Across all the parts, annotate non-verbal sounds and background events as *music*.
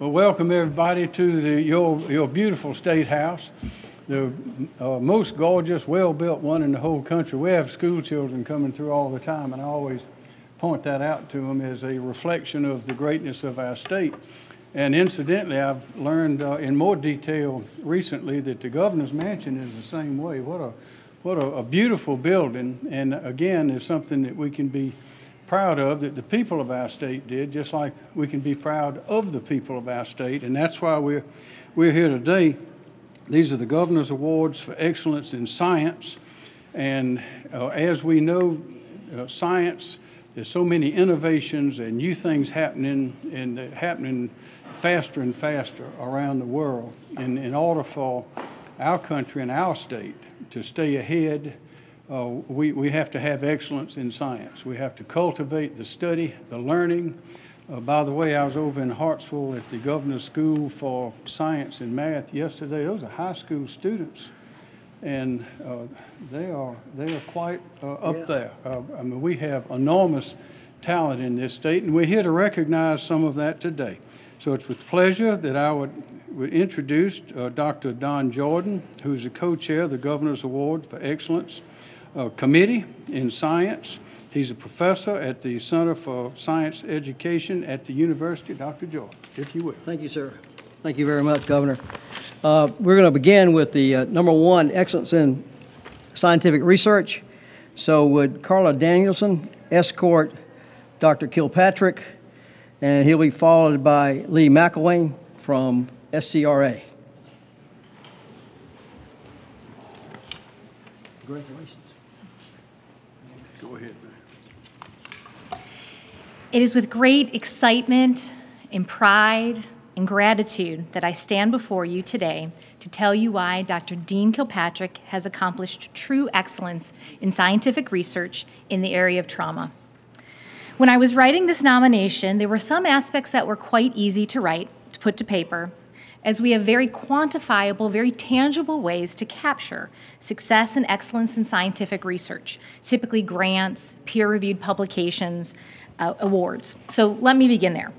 Well, welcome everybody to the, your, your beautiful State House, the uh, most gorgeous, well-built one in the whole country. We have school children coming through all the time, and I always point that out to them as a reflection of the greatness of our state. And incidentally, I've learned uh, in more detail recently that the governor's mansion is the same way. What a what a, a beautiful building, and again, is something that we can be proud of that the people of our state did, just like we can be proud of the people of our state, and that's why we're we're here today. These are the governor's awards for excellence in science, and uh, as we know, uh, science. There's so many innovations and new things happening and happening faster and faster around the world. And in order for our country and our state to stay ahead, uh, we, we have to have excellence in science. We have to cultivate the study, the learning. Uh, by the way, I was over in Hartsville at the Governor's School for Science and Math yesterday. Those are high school students, and uh, they are they are quite uh, up yeah. there. Uh, I mean, we have enormous talent in this state, and we're here to recognize some of that today. So it's with pleasure that I would, would introduce uh, Dr. Don Jordan, who's the co-chair of the Governor's Award for Excellence uh, Committee in Science. He's a professor at the Center for Science Education at the University. Dr. Jordan, if you will. Thank you, sir. Thank you very much, Governor. Uh, we're going to begin with the uh, number one, excellence in scientific research. So would Carla Danielson escort Dr. Kilpatrick and he'll be followed by Lee McElwain from SCRA. Congratulations. Go ahead, man. It is with great excitement and pride and gratitude that I stand before you today to tell you why Dr. Dean Kilpatrick has accomplished true excellence in scientific research in the area of trauma. When I was writing this nomination, there were some aspects that were quite easy to write, to put to paper, as we have very quantifiable, very tangible ways to capture success and excellence in scientific research, typically grants, peer reviewed publications, uh, awards. So let me begin there.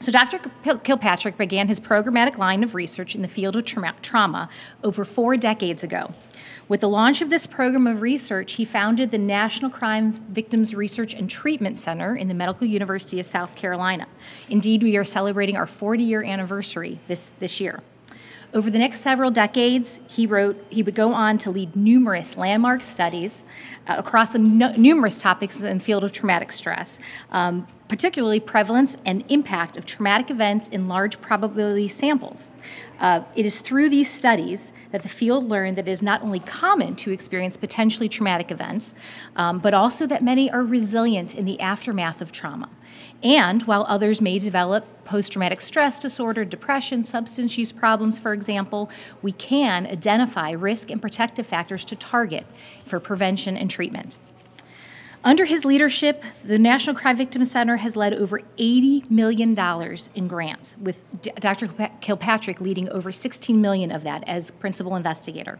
So, Dr. Kilpatrick began his programmatic line of research in the field of tra trauma over four decades ago. With the launch of this program of research, he founded the National Crime Victims Research and Treatment Center in the Medical University of South Carolina. Indeed, we are celebrating our 40 year anniversary this, this year. Over the next several decades, he wrote, he would go on to lead numerous landmark studies uh, across no, numerous topics in the field of traumatic stress. Um, particularly prevalence and impact of traumatic events in large probability samples. Uh, it is through these studies that the field learned that it is not only common to experience potentially traumatic events, um, but also that many are resilient in the aftermath of trauma. And while others may develop post traumatic stress disorder, depression, substance use problems, for example, we can identify risk and protective factors to target for prevention and treatment. Under his leadership, the National Crime Victim Center has led over $80 million in grants, with Dr. Kilpatrick leading over 16 million of that as principal investigator.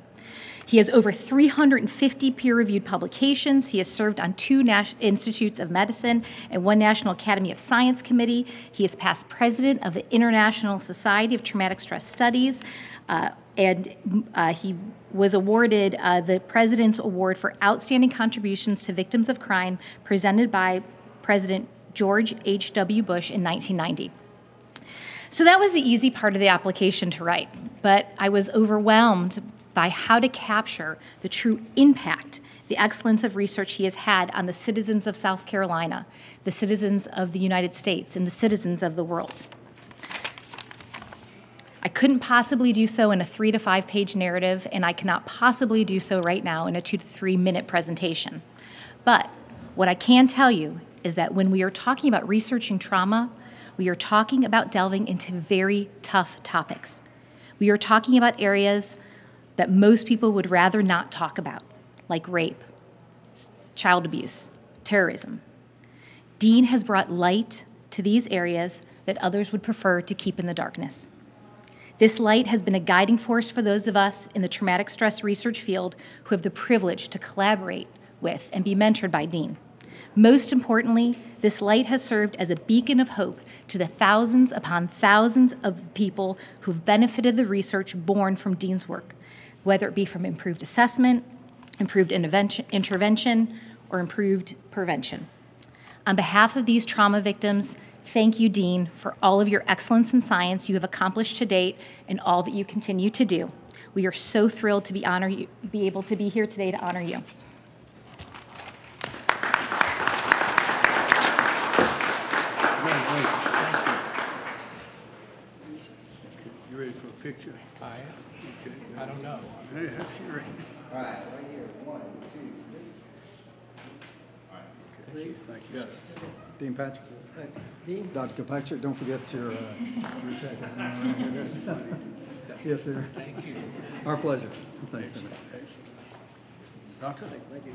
He has over 350 peer reviewed publications. He has served on two institutes of medicine and one National Academy of Science committee. He is past president of the International Society of Traumatic Stress Studies, uh, and uh, he was awarded uh, the President's Award for Outstanding Contributions to Victims of Crime, presented by President George H.W. Bush in 1990. So that was the easy part of the application to write, but I was overwhelmed by how to capture the true impact, the excellence of research he has had on the citizens of South Carolina, the citizens of the United States, and the citizens of the world. I couldn't possibly do so in a three to five page narrative, and I cannot possibly do so right now in a two to three minute presentation. But what I can tell you is that when we are talking about researching trauma, we are talking about delving into very tough topics. We are talking about areas that most people would rather not talk about, like rape, child abuse, terrorism. Dean has brought light to these areas that others would prefer to keep in the darkness. This light has been a guiding force for those of us in the traumatic stress research field who have the privilege to collaborate with and be mentored by Dean. Most importantly, this light has served as a beacon of hope to the thousands upon thousands of people who've benefited the research born from Dean's work, whether it be from improved assessment, improved intervention, or improved prevention. On behalf of these trauma victims, thank you, Dean, for all of your excellence in science you have accomplished to date and all that you continue to do. We are so thrilled to be, honor you, be able to be here today to honor you. You ready for a picture? I am. I don't know. Hey, that's great. All right, right here, one, two, Thank you, thank you. Yes. Dean Patrick. Three. Dean? Dr. Kilpatrick, don't forget your, uh, your tag. *laughs* Yes, sir. Thank you. Our pleasure. Thanks, sir. Doctor? Thank you.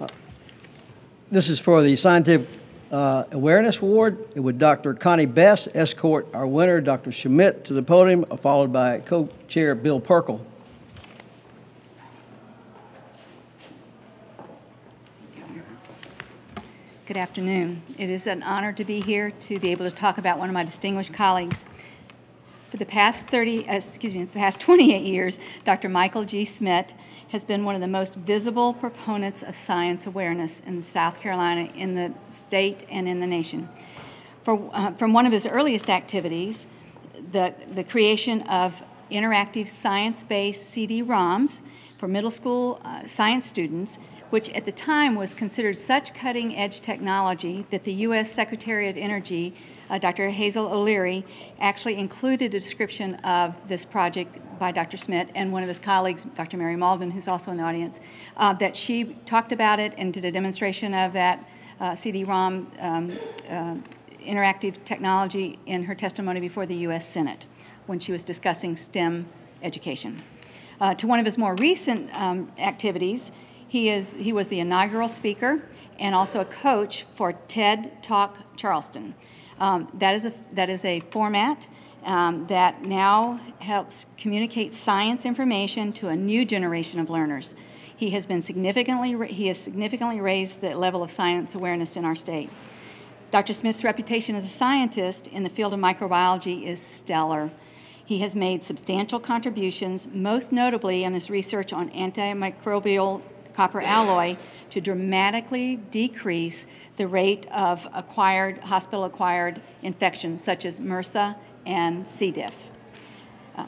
Uh, this is for the Scientific uh, Awareness Award. It would Dr. Connie Best escort our winner, Dr. Schmidt, to the podium, followed by co-chair Bill Perkel. Good afternoon. It is an honor to be here to be able to talk about one of my distinguished colleagues. For the past 30, uh, excuse me, the past 28 years, Dr. Michael G. Schmidt has been one of the most visible proponents of science awareness in South Carolina, in the state, and in the nation. For, uh, from one of his earliest activities, the, the creation of interactive science-based CD-ROMs for middle school uh, science students, which at the time was considered such cutting-edge technology that the U.S. Secretary of Energy, uh, Dr. Hazel O'Leary, actually included a description of this project by Dr. Schmidt and one of his colleagues, Dr. Mary Malden, who's also in the audience, uh, that she talked about it and did a demonstration of that uh, CD-ROM um, uh, interactive technology in her testimony before the U.S. Senate when she was discussing STEM education. Uh, to one of his more recent um, activities, he, is, he was the inaugural speaker and also a coach for TED Talk Charleston. Um, that, is a, that is a format um, that now helps communicate science information to a new generation of learners. He has been significantly, he has significantly raised the level of science awareness in our state. Dr. Schmidt's reputation as a scientist in the field of microbiology is stellar. He has made substantial contributions, most notably in his research on antimicrobial copper alloy to dramatically decrease the rate of acquired, hospital-acquired infections such as MRSA and C. diff. Uh,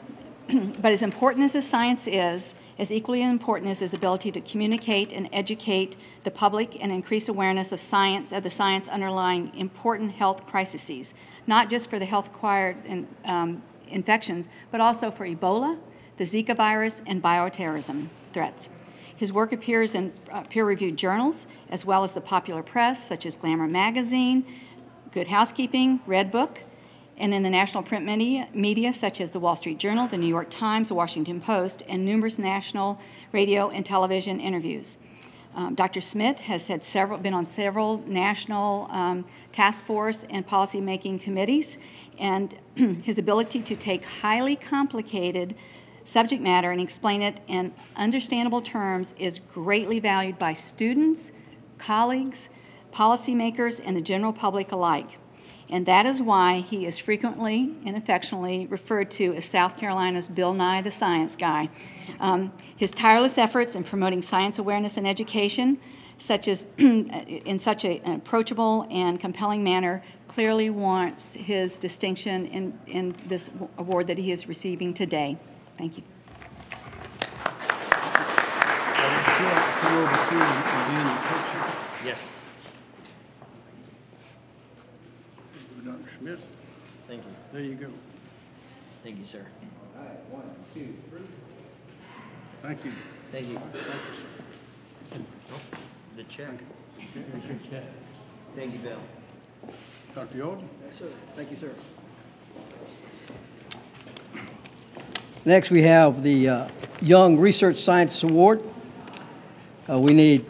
*clears throat* but as important as his science is, as equally important is his ability to communicate and educate the public and increase awareness of science, of the science underlying important health crises, not just for the health-acquired in, um, infections, but also for Ebola, the Zika virus, and bioterrorism threats. His work appears in uh, peer-reviewed journals, as well as the popular press, such as Glamour Magazine, Good Housekeeping, Red Book, and in the national print media, media, such as the Wall Street Journal, the New York Times, the Washington Post, and numerous national radio and television interviews. Um, Dr. Schmidt has had several, been on several national um, task force and policymaking committees, and *clears throat* his ability to take highly complicated subject matter and explain it in understandable terms is greatly valued by students, colleagues, policymakers, and the general public alike. And that is why he is frequently and affectionately referred to as South Carolina's Bill Nye the Science Guy. Um, his tireless efforts in promoting science awareness and education, such as *clears throat* in such a, an approachable and compelling manner, clearly warrants his distinction in, in this award that he is receiving today. Thank you. Come over to and begin the picture. Yes. Dr. Schmidt, Thank you. there you go. Thank you, sir. Thank you. Thank you. The check. Thank you, Bill. Dr. Yordan? Yes, sir. Thank you, sir. Next, we have the uh, Young Research Science Award. Uh, We need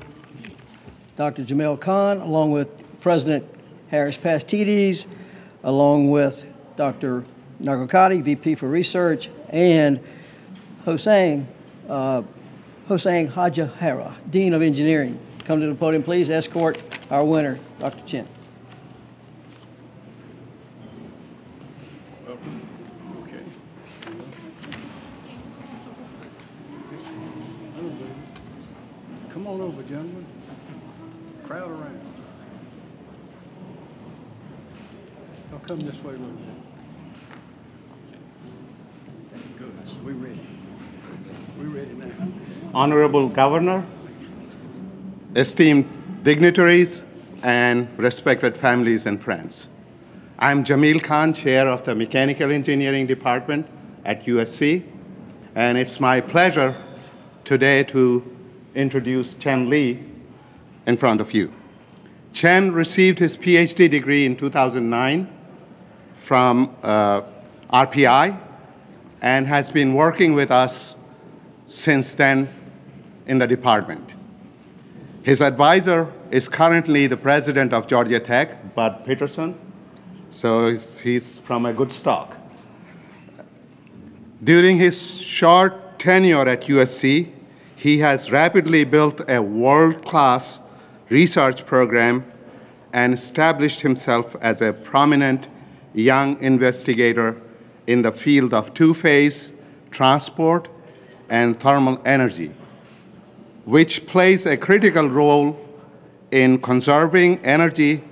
Dr. Jamil Khan, along with President Harris Pastides, along with Dr. Nagarkatti, VP for Research, and Hossein, uh, Hossein Haj-Hariri, Dean of Engineering. come to the podium, please. Escort our winner, Dr. Chen. Okay. Come on over, gentlemen. Crowd around. I'll come this way a little bit. Good, we ready. We ready now. Honorable Governor, esteemed dignitaries, and respected families and friends. I'm Jamil Khan, Chair of the Mechanical Engineering Department at USC, and it's my pleasure today to introduce Chen Li in front of you. Chen received his PhD degree in 2009 from uh, RPI and has been working with us since then in the department. His advisor is currently the president of Georgia Tech, Bud Peterson, so he's, he's from a good stock. During his short tenure at USC, he has rapidly built a world-class research program and established himself as a prominent young investigator in the field of two-phase transport and thermal energy, which plays a critical role in conserving energy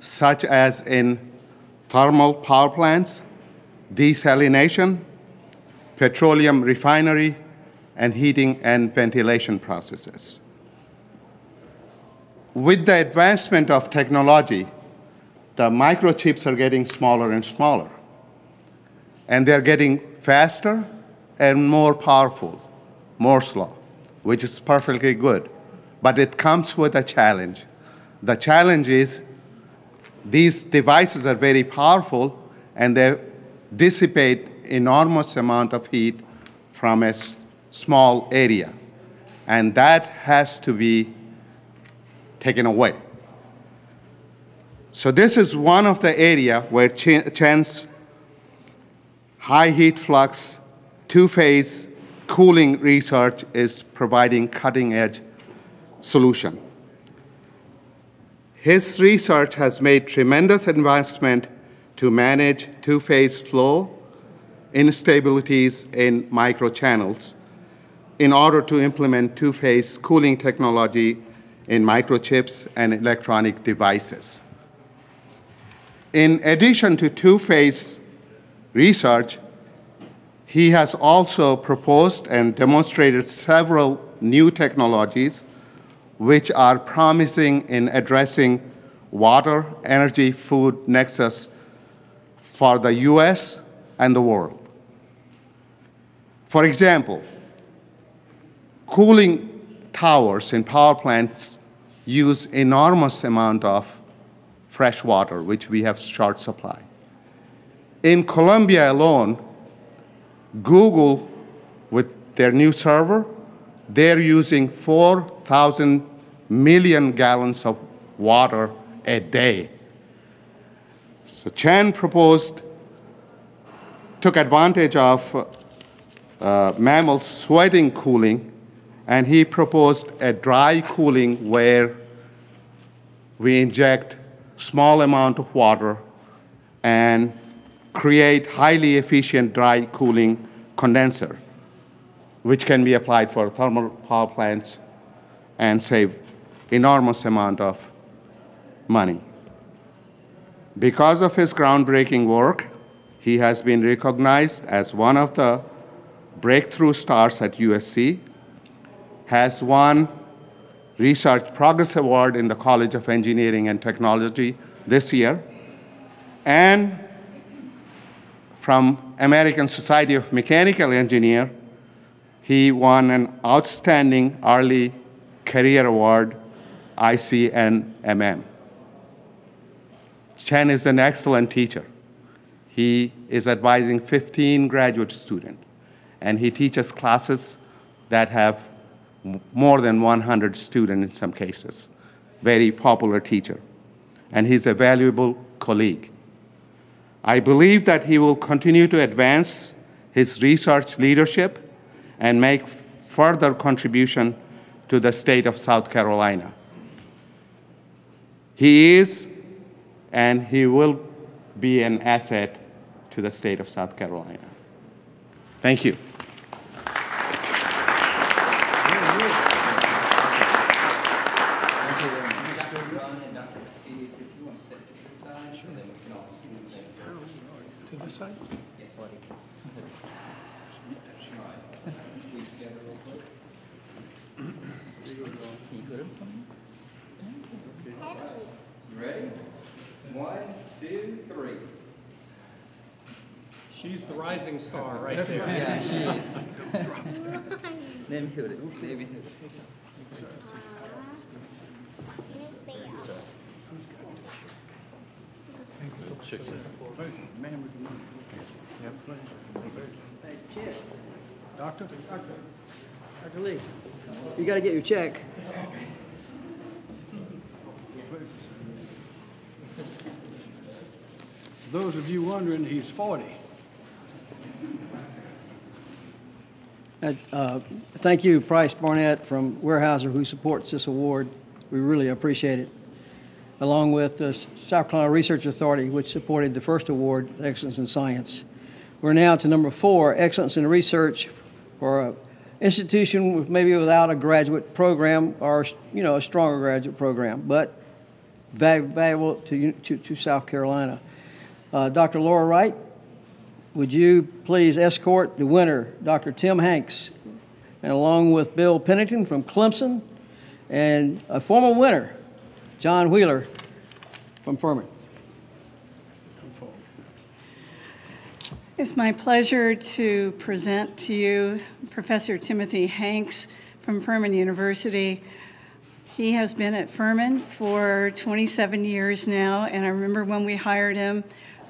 such as in thermal power plants, desalination, petroleum refinery, and heating and ventilation processes. With the advancement of technology, the microchips are getting smaller and smaller, and they're getting faster and more powerful, Moore's law, which is perfectly good. But it comes with a challenge. The challenge is these devices are very powerful and they dissipate enormous amount of heat from a small area. And that has to be taken away. So this is one of the area where Chen's high heat flux, two-phase cooling research is providing cutting-edge solution. His research has made tremendous advancement to manage two-phase flow instabilities in microchannels in order to implement two-phase cooling technology in microchips and electronic devices. In addition to two-phase research, he has also proposed and demonstrated several new technologies which are promising in addressing water, energy, food nexus for the US and the world. For example, cooling towers in power plants use enormous amount of fresh water, which we have short supply. In Columbia alone, Google, with their new server, they're using 4,000 million gallons of water a day. So Chen proposed, took advantage of uh, mammals sweating cooling, and he proposed a dry cooling where we inject small amount of water and create highly efficient dry cooling condenser, which can be applied for thermal power plants and save enormous amount of money. Because of his groundbreaking work, he has been recognized as one of the breakthrough stars at USC, has won Research Progress Award in the College of Engineering and Technology this year, and from American Society of Mechanical Engineer, he won an outstanding early career award, ICNMM. Chen is an excellent teacher. He is advising 15 graduate students, and he teaches classes that have more than 100 students in some cases. Very popular teacher. And he's a valuable colleague. I believe that he will continue to advance his research leadership and make further contribution to the state of South Carolina. He is and he will be an asset to the state of South Carolina. Thank you. Dr. Ron and Dr. Castillo, if you want to step to the side, and then we can all scoot in. To this side? Yes, buddy. All right. Squeeze together real quick. Can you put it for me? You ready? One, two, three. She's the rising star right *laughs* there. Yeah, she is. Let me hold it. Let me hold it. Doctor? Dr. Lee, you got to get your check. Those of you wondering, he's 40. Uh, Thank you, Price Barnett from Weyerhaeuser, who supports this award. We really appreciate it. Along with the South Carolina Research Authority, which supported the first award, Excellence in Science. We're now to number four, Excellence in Research for an institution maybe without a graduate program or, you know, a stronger graduate program, but valuable to, to, to South Carolina. Uh, Dr. Laura Wright, would you please escort the winner, Dr. Tim Hanks, and along with Bill Pennington from Clemson, and a former winner, John Wheeler from Furman. It's my pleasure to present to you Professor Timothy Hanks from Furman University. He has been at Furman for 27 years now, and I remember when we hired him,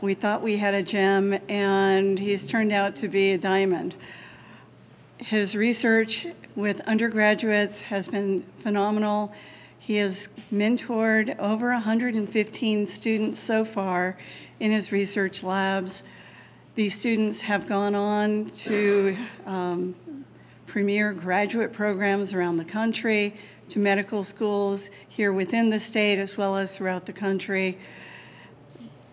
we thought we had a gem, and he's turned out to be a diamond. His research with undergraduates has been phenomenal. He has mentored over 115 students so far in his research labs. These students have gone on to um, premier graduate programs around the country, to medical schools here within the state as well as throughout the country.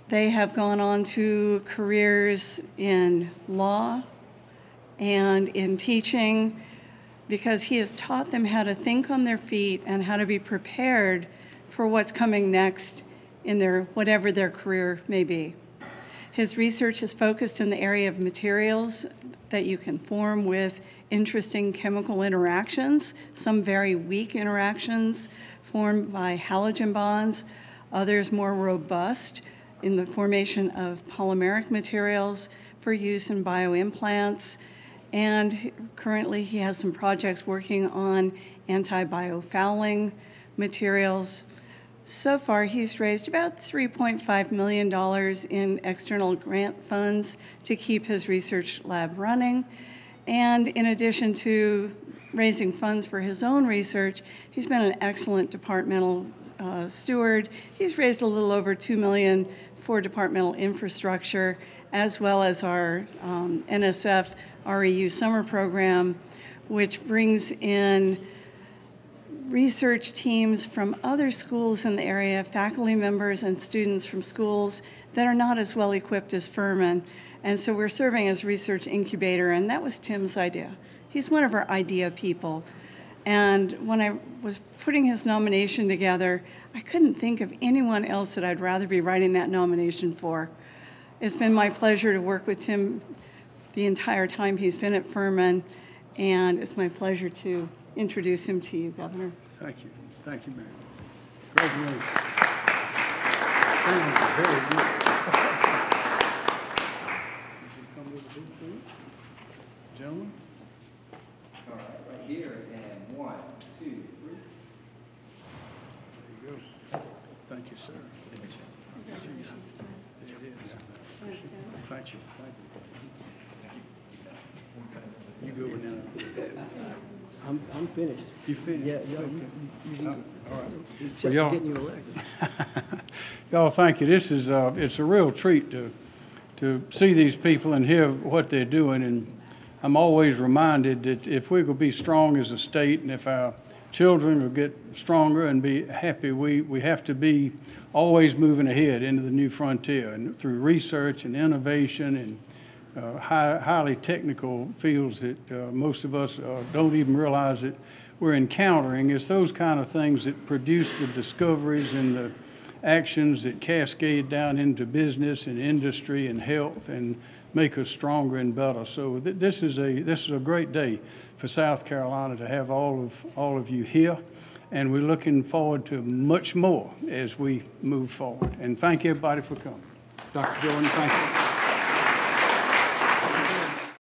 They have gone on to careers in law and in teaching because he has taught them how to think on their feet and how to be prepared for what's coming next in their whatever their career may be. His research is focused in the area of materials that you can form with interesting chemical interactions, some very weak interactions formed by halogen bonds, others more robust in the formation of polymeric materials for use in bioimplants. And currently, he has some projects working on anti-biofouling materials. So far, he's raised about $3.5 million in external grant funds to keep his research lab running. And in addition to raising funds for his own research, he's been an excellent departmental uh, steward. He's raised a little over $2 million for departmental infrastructure, as well as our um, NSF REU summer program, which brings in research teams from other schools in the area, faculty members and students from schools that are not as well equipped as Furman. And so we're serving as research incubator, and that was Tim's idea. He's one of our idea people. And when I was putting his nomination together, I couldn't think of anyone else that I'd rather be writing that nomination for. It's been my pleasure to work with Tim the entire time he's been at Furman, and it's my pleasure to introduce him to you, Governor. Thank you. Thank you, Mary. Congratulations. Sounds very good. Come with the booth, please. Gentlemen? All right, right here, and one, two, three. There you go. Thank you, sir. Thank you. Thank you. You go now. I'm, I'm finished. You finished? Yeah, yeah, you, you, you, All right. except y'all- getting you elected. *laughs* Y'all, thank you. This is, uh, it's a real treat to, to see these people and hear what they're doing. And I'm always reminded that if we're going to be strong as a state and if our children will get stronger and be happy. We, we have to be always moving ahead into the new frontier and through research and innovation and uh, high, highly technical fields that uh, most of us uh, don't even realize that we're encountering. It's those kind of things that produce the discoveries and the actions that cascade down into business and industry and health and make us stronger and better. So th- this is a this is a great day for South Carolina to have all of all of you here, and we're looking forward to much more as we move forward. And thank everybody for coming. Dr. Jordan, thank you.